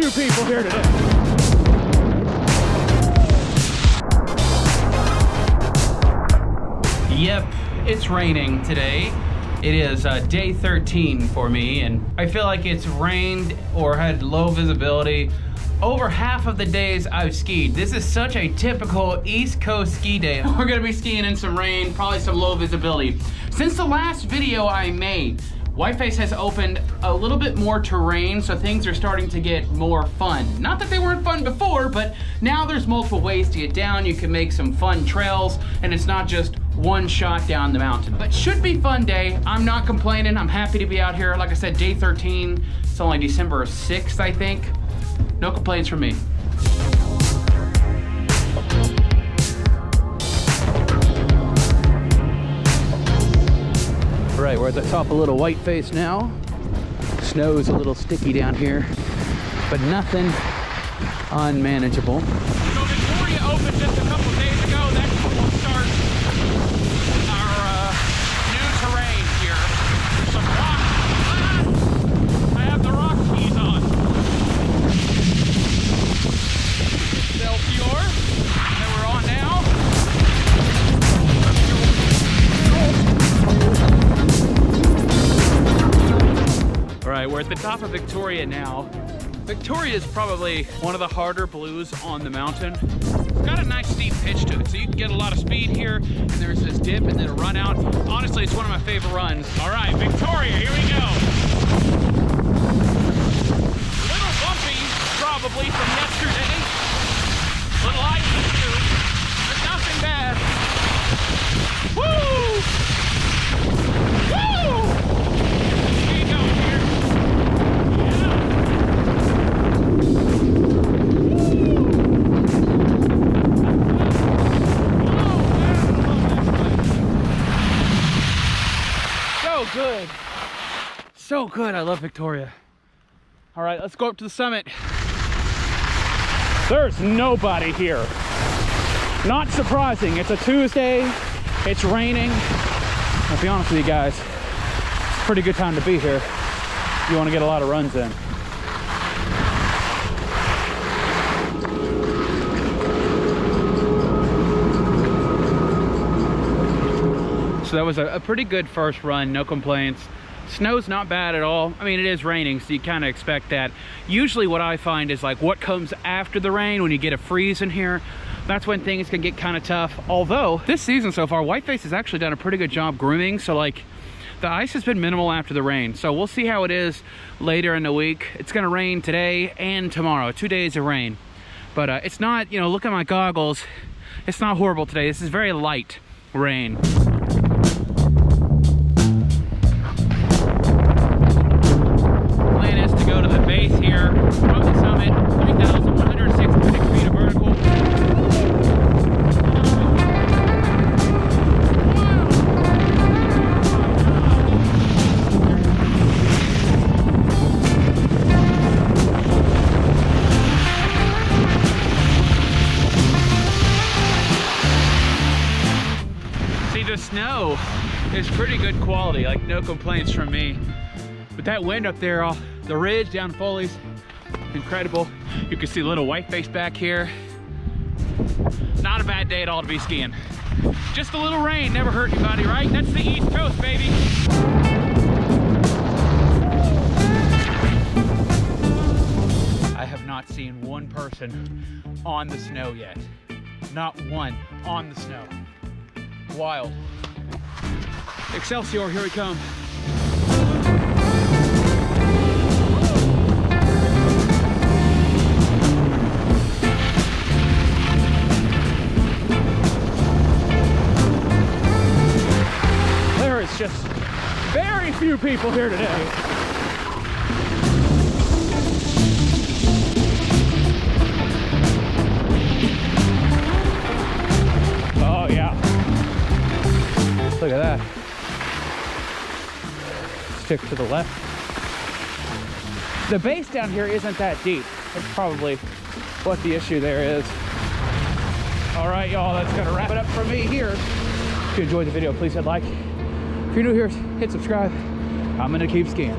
few people here today. Yep, it's raining today. It is uh, day 13 for me, and I feel like it's rained or had low visibility over half of the days I've skied. This is such a typical East Coast ski day. We're gonna be skiing in some rain, probably some low visibility. Since the last video I made, Whiteface has opened a little bit more terrain, so things are starting to get more fun. Not that they weren't fun before, but now there's multiple ways to get down. You can make some fun trails, and it's not just one shot down the mountain. But should be fun day. I'm not complaining. I'm happy to be out here. Like I said, day 13. It's only December 6th, I think. No complaints from me. Right, we're at the top of Little Whiteface now. Snow's a little sticky down here, but nothing unmanageable. So Victoria opened just a couple days ago. We're at the top of Victoria now. Victoria is probably one of the harder blues on the mountain. It's got a nice steep pitch to it, so you can get a lot of speed here, and there's this dip and then a run out. Honestly, it's one of my favorite runs. All right, Victoria, So good. So good. I love Victoria. All right, let's go up to the summit. There's nobody here. Not surprising. It's a Tuesday. It's raining. I'll be honest with you guys. It's a pretty good time to be here. You want to get a lot of runs in. So that was a, a pretty good first run, no complaints. Snow's not bad at all. I mean, it is raining, so you kind of expect that. Usually what I find is like what comes after the rain, when you get a freeze in here, that's when things can get kind of tough. Although, this season so far, Whiteface has actually done a pretty good job grooming, so like, the ice has been minimal after the rain. So we'll see how it is later in the week. It's gonna rain today and tomorrow, two days of rain. But uh, it's not, you know, look at my goggles. It's not horrible today. This is very light rain. Is to go to the base here from the summit, 3,166 feet of vertical. See, the snow is pretty good quality, like no complaints from me. But that wind up there, all the ridge down Foley's, incredible. You can see little Whiteface back here. Not a bad day at all to be skiing. Just a little rain, never hurt anybody, right? That's the East Coast, baby. I have not seen one person on the snow yet. Not one on the snow. Wild. Excelsior, here we come. Just very few people here today. Oh yeah. Look at that. Stick to the left. The base down here isn't that deep. That's probably what the issue there is. All right, y'all, that's gonna wrap it up for me here. If you enjoyed the video, please hit like. If you're new here, hit subscribe. I'm gonna keep skiing.